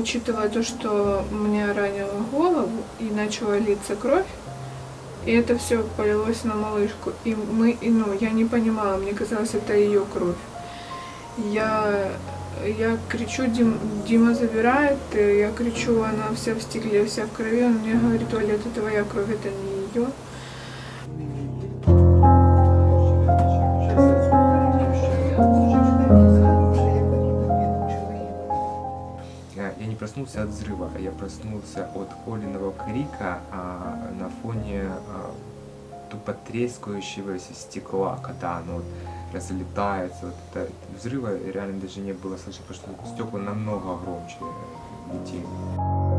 Учитывая то, что мне ранило голову и начала литься кровь, и это все полилось на малышку. И мы, и, ну, я не понимала, мне казалось, это ее кровь. Я, я кричу, Дим, Дима забирает, и я кричу, она вся в стекле, вся в крови. Он мне говорит, Оля, это твоя кровь, это не ее. Проснулся от взрыва, а я проснулся от Олиного крика а, на фоне а, тупо трескающегося стекла, когда оно вот разлетается. Вот это, взрыва реально даже не было слышно, потому что стекла намного громче летели.